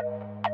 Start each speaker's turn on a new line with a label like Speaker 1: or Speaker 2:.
Speaker 1: you